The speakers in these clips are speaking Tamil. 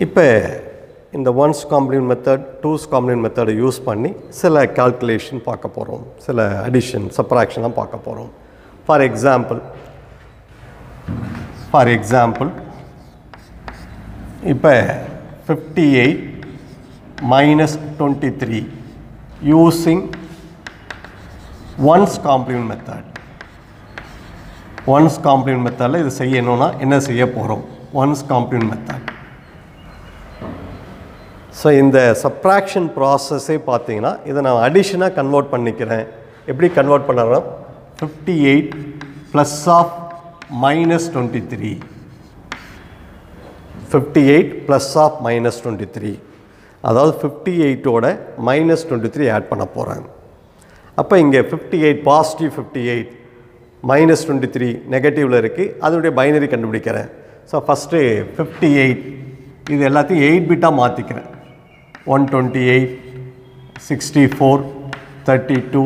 இப்போ இந்த one's complement method two's complement மெத்தடை யூஸ் பண்ணி சில கால்குலேஷன் பார்க்க போகிறோம் சில அடிஷன் சப்ராக்ஷன்லாம் பார்க்க போகிறோம் ஃபார் எக்ஸாம்பிள் ஃபார் எக்ஸாம்பிள் இப்போ fifty eight minus twenty three using one's complement method one's complement மெத்தடில் இது செய்யணும்னா என்ன செய்ய போகிறோம் ஒன்ஸ் காம்ப்ளிமெண்ட் மெத்தட் ஸோ இந்த சப்ராக்ஷன் ப்ராசஸே பார்த்தீங்கன்னா இதை நான் அடிஷனாக கன்வெர்ட் பண்ணிக்கிறேன். எப்படி கன்வெர்ட் பண்ணுறோம் fifty eight plus of minus twenty three fifty eight plus of minus twenty three அதாவது ஃபிஃப்டி எயிட்டோட மைனஸ் டுவெண்ட்டி த்ரீ ஆட் பண்ண போகிறேன் அப்போ இங்கே fifty eight positive fifty eight minus twenty three நெகட்டிவில் இருக்குது அதனுடைய பைனரி கண்டுபிடிக்கிறேன். ஸோ ஃபஸ்ட்டு ஃபிஃப்டி எயிட் இது எல்லாத்தையும் எயிட் பிட்டாக மாற்றிக்கிறேன் one twenty eight sixty four thirty two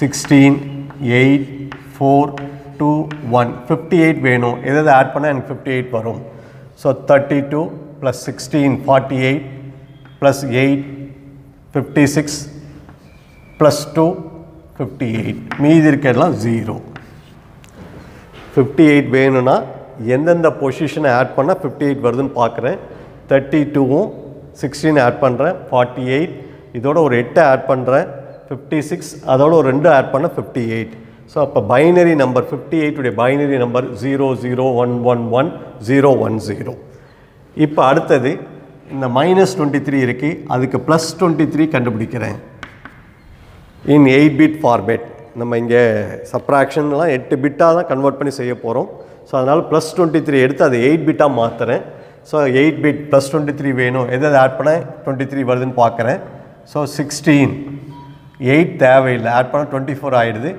sixteen eight four two one fifty eight வேணும். எதாவது ஆட் பண்ணால் எனக்கு ஃபிஃப்டி எயிட் வரும். So thirty two plus sixteen forty eight plus eight fifty six plus two fifty eight மீதி இருக்கிறதெல்லாம் ஜீரோ ஃபிஃப்டி எயிட் வேணும்னா எந்தெந்த பொசிஷனை ஆட் பண்ணால் ஃபிஃப்டி எயிட் வருதுன்னு பார்க்குறேன். தேர்ட்டி டூவும் சிக்ஸ்டீன் ஆட் பண்ணுறேன் ஃபார்ட்டி எயிட் இதோட ஒரு எட்டு ஆட் பண்ணுறேன் ஃபிஃப்டி சிக்ஸ் அதோட ஒரு ரெண்டு ஆட் பண்ண ஃபிஃப்டி எயிட் ஸோ அப்போ binary number fifty எயிட்டுடைய binary number zero zero one one one zero one zero இப்போ அடுத்தது இந்த மைனஸ் டுவெண்ட்டி த்ரீ இருக்குது அதுக்கு ப்ளஸ் டுவெண்ட்டி த்ரீ கண்டுபிடிக்கிறேன். இன் எயிட் பிட் ஃபார்மேட் நம்ம இங்கே சப்ராக்ஷன்லாம் எட்டு பிட்டாக தான் கன்வெர்ட் பண்ணி செய்ய போகிறோம் ஸோ அதனால் ப்ளஸ் டுவெண்ட்டி த்ரீ எடுத்து அதை எயிட் பிட்டாக மாற்றுறேன் so eight bit plus twenty three வேணும். எது அதை ஆட் பண்ண டுவெண்ட்டி த்ரீ வருதுன்னு பார்க்குறேன். ஸோ சிக்ஸ்டீன் எயிட் தேவையில்லை. ஆட் பண்ண டுவெண்ட்டி ஃபோர் ஆகிடுது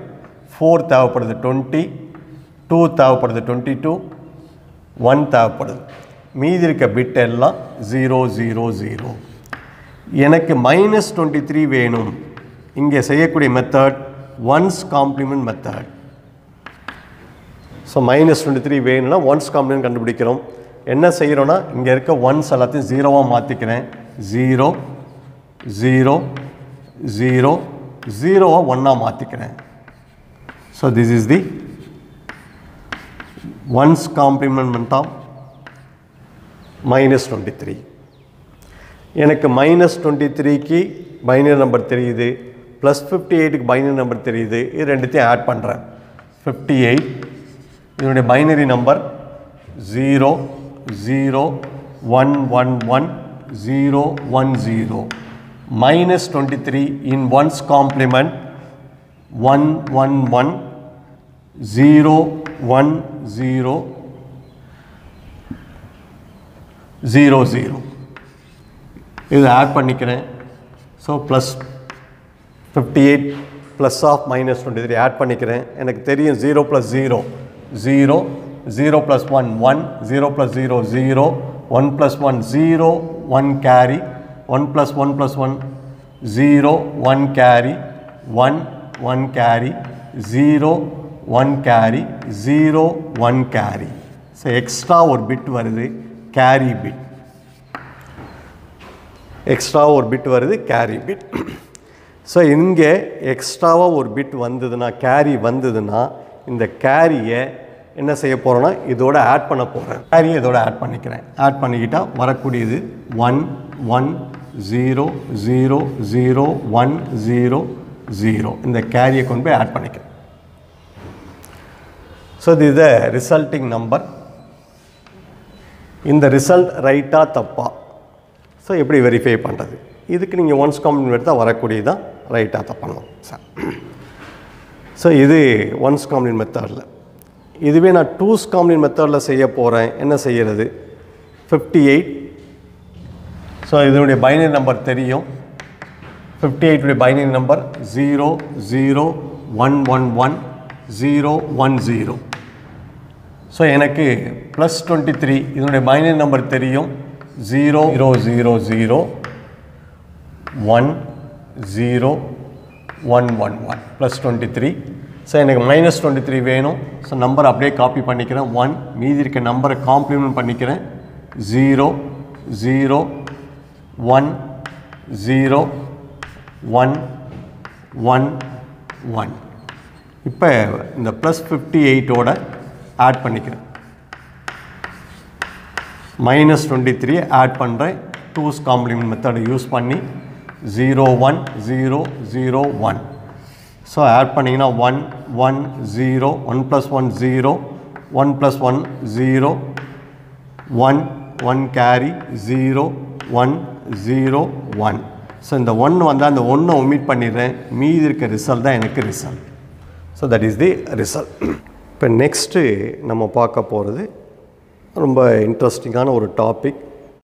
ஃபோர் தேவைப்படுது. டுவெண்ட்டி டூ தேவைப்படுது. டுவெண்ட்டி டூ ஒன் தேவைப்படுது. மீதி இருக்க பிட் எல்லாம் ஜீரோ ஜீரோ ஜீரோ எனக்கு மைனஸ் டுவெண்ட்டி த்ரீ வேணும். இங்கே செய்யக்கூடிய method one's complement method so minus twenty three வேணும்னா ஒன்ஸ் காம்ப்ளிமெண்ட் கண்டுபிடிக்கிறோம். என்ன செய்கிறோன்னா இங்கே இருக்க ஒன்ஸ் எல்லாத்தையும் ஜீரோவாக மாற்றிக்கிறேன் ஜீரோ ஜீரோ ஜீரோ ஜீரோவாக ஒன்னாக மாற்றிக்கிறேன் so this is the one's complement of minus twenty three எனக்கு மைனஸ் டுவெண்ட்டி த்ரீக்கு பைனரி நம்பர் தெரியுது. ப்ளஸ் ஃபிஃப்டி எயிட்டுக்கு பைனரி நம்பர் தெரியுது. இது ரெண்டுத்தையும் ஆட் பண்ணுறேன் ஃபிஃப்டி எயிட் இதனுடைய binary number zero zero one one one zero one zero minus twenty three in one's complement one one one zero one zero zero zero இது ஆட் பண்ணிக்கிறேன். So plus fifty eight plus of minus twenty three add பண்ணிக்கிறேன். எனக்கு தெரியும் zero plus zero zero zero plus one one zero plus zero zero one plus one zero one carry one plus one plus one zero one carry one one carry zero one carry zero one carry so extra ஒரு பிட் வருது கேரி பிட் எக்ஸ்ட்ரா ஒரு பிட் வருது கேரி பிட் ஸோ இங்கே எக்ஸ்ட்ராவாக ஒரு பிட் வந்ததுன்னா கேரி வந்ததுன்னா இந்த கேரியை என்ன செய்ய போகிறோன்னா இதோட ஆட் பண்ண போகிறேன் கேரியை இதோட ஆட் பண்ணிக்கிறேன். ஆட் பண்ணிக்கிட்டால் வரக்கூடியது one one zero zero zero one zero zero இந்த கேரியை கொண்டு போய் ஆட் பண்ணிக்கிறேன். ஸோ இது த ரிசல்ட்டிங் நம்பர் இந்த ரிசல்ட் ரைட்டாக தப்பா? ஸோ எப்படி வெரிஃபை பண்ணுறது இதுக்கு நீங்கள் ஒன்ஸ் காம்ப்ளிமெண்ட் எடுத்தால் வரக்கூடியது தான் ரைட்டாக தப்பணும் சார் ஸோ இது ஒன்ஸ் காம்ப்ளிமெண்ட் மெத்தடில் இதுவே நான் டூஸ் காம்ப்ளிமெண்ட் மெத்தடில் செய்ய போகிறேன் என்ன செய்கிறது ஃபிஃப்டி எயிட் ஸோ இதனுடைய பைனரி நம்பர் தெரியும். Fifty எயிட்டுடைய binary number zero zero one one one zero one zero so எனக்கு ப்ளஸ் டுவெண்ட்டி த்ரீ இதனுடைய பைனரி நம்பர் தெரியும். Zero zero zero zero one zero one one one plus twenty three so எனக்கு மைனஸ் டுவெண்ட்டி த்ரீ வேணும். ஸோ நம்பர் அப்படியே காப்பி பண்ணிக்கிறேன். ஒன் மீதி இருக்க நம்பரை காம்ப்ளிமெண்ட் பண்ணிக்கிறேன். Zero zero one zero one one one இப்போ இந்த ப்ளஸ் ஃபிஃப்டி எயிட்டோட ஆட் பண்ணிக்கிறேன். மைனஸ் டுவெண்ட்டி த்ரீ ஆட் பண்ணுறேன் டூஸ் காம்ப்ளிமெண்ட் மெத்தடை யூஸ் பண்ணி zero one zero zero one so add பண்ணிங்கன்னா one one zero one plus one zero one plus one zero one one carry zero one zero one so இந்த ஒன்று வந்து அந்த ஒன்றை ஒமிட் பண்ணிடுறேன். மீதி இருக்க ரிசல்ட் தான் எனக்கு result so that is the result இப்போ நெக்ஸ்ட்டு நம்ம பார்க்க போகிறது ரொம்ப இன்ட்ரெஸ்டிங்கான ஒரு டாபிக்